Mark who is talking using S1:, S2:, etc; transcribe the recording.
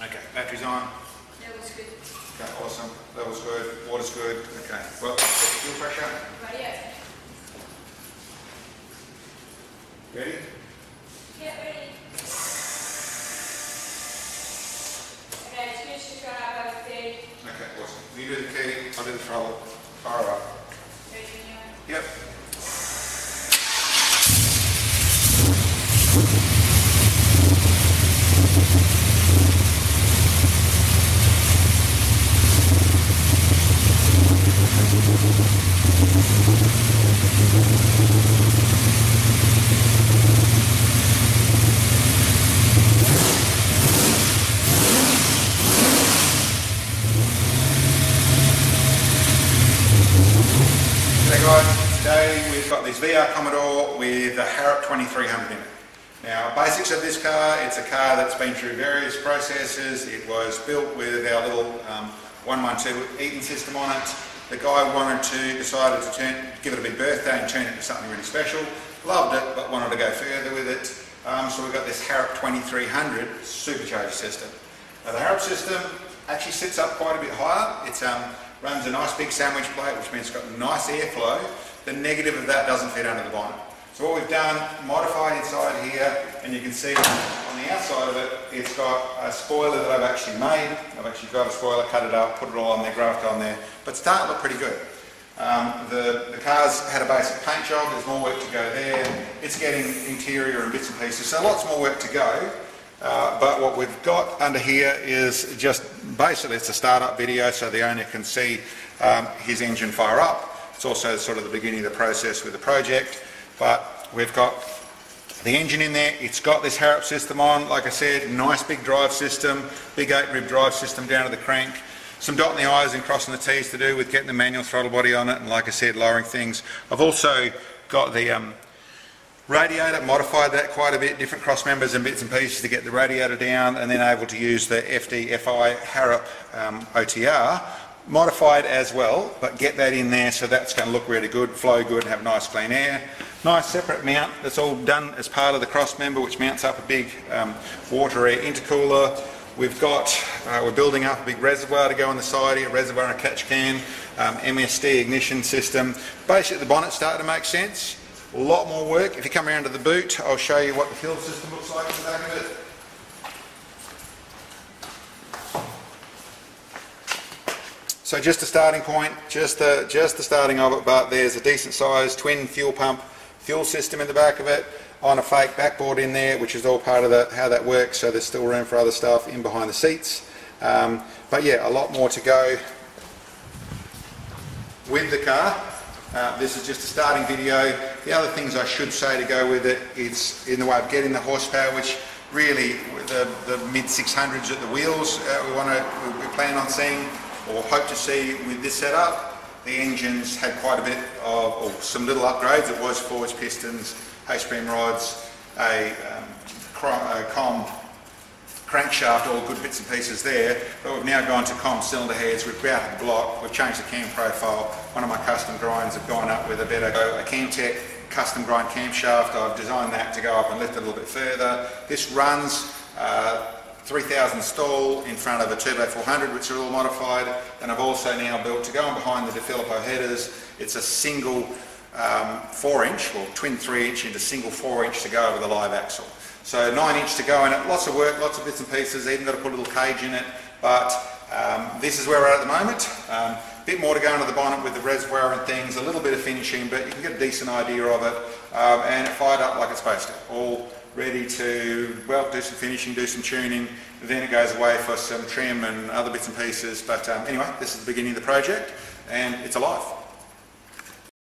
S1: Okay, batteries on.
S2: That was good.
S1: Okay, awesome. Level's good. Water's good. Okay. Well, fuel pressure.
S2: Radio.
S1: Ready?
S2: Get ready. Okay, switch to drive over 30.
S1: Okay, awesome. You do the key, I'll do the throttle. Fire up.
S2: Ready when you.
S1: Yep. Guys, today we've got this VR Commodore with a Harrop 2300 in it. Now basics of this car, it's a car that's been through various processes. It was built with our little um, 112 Eaton system on it. The guy wanted to, decided to turn, give it a big birthday and turn it into something really special. Loved it, but wanted to go further with it. Um, so we've got this Harrop 2300 supercharger system. Now the Harrop system actually sits up quite a bit higher. It um, runs a nice big sandwich plate, which means it's got nice airflow. The negative of that doesn't fit under the bonnet. So what we've done, modified inside here, and you can see on the outside of it, it's got a spoiler that I've actually made. I've actually got a spoiler, cut it up, put it all on there, graphed on there, but it's starting to look pretty good. Um, the, the car's had a basic paint job, there's more work to go there. It's getting interior and bits and pieces, so lots more work to go. Uh, but what we've got under here is just basically it's a startup video so the owner can see um, his engine fire up. It's also sort of the beginning of the process with the project. But we've got the engine in there, it's got this Harrop system on, like I said, nice big drive system, big 8 rib drive system down to the crank. Some dotting the I's and crossing the T's to do with getting the manual throttle body on it and like I said, lowering things. I've also got the um, Radiator, modified that quite a bit, different cross members and bits and pieces to get the radiator down and then able to use the FD FI Harrop um, OTR, modified as well, but get that in there so that's going to look really good, flow good have nice clean air. Nice separate mount that's all done as part of the cross member which mounts up a big um, water air intercooler. We've got, uh, we're building up a big reservoir to go on the side here, reservoir and catch can, um, MSD ignition system. Basically the bonnet's starting to make sense. A lot more work. If you come around to the boot, I'll show you what the fuel system looks like in the back of it. So just a starting point, just the, just the starting of it, but there's a decent sized twin fuel pump fuel system in the back of it on a fake backboard in there, which is all part of the, how that works, so there's still room for other stuff in behind the seats. Um, but yeah, a lot more to go with the car. Uh, this is just a starting video. The other things I should say to go with it, it's in the way of getting the horsepower, which really the, the mid 600s at the wheels uh, we want to we plan on seeing or hope to see with this setup. The engines had quite a bit of or some little upgrades. It was forged pistons, H-beam rods, a, um, a com crankshaft, all good bits and pieces there, but we've now gone to com cylinder heads, we've grouted the block, we've changed the cam profile, one of my custom grinds have gone up with a better, a Camtech custom grind camshaft, I've designed that to go up and lift a little bit further. This runs uh, 3000 stall in front of a Turbo 400 which are all modified and I've also now built to go on behind the DeFilippo headers, it's a single um, 4 inch, or twin 3 inch into single 4 inch to go over the live axle. So 9 inch to go in it, lots of work, lots of bits and pieces, even got to put a little cage in it, but um, this is where we're at at the moment. A um, bit more to go into the bonnet with the reservoir and things, a little bit of finishing, but you can get a decent idea of it, um, and it fired up like it's supposed to. All ready to, well, do some finishing, do some tuning, then it goes away for some trim and other bits and pieces, but um, anyway, this is the beginning of the project, and it's alive.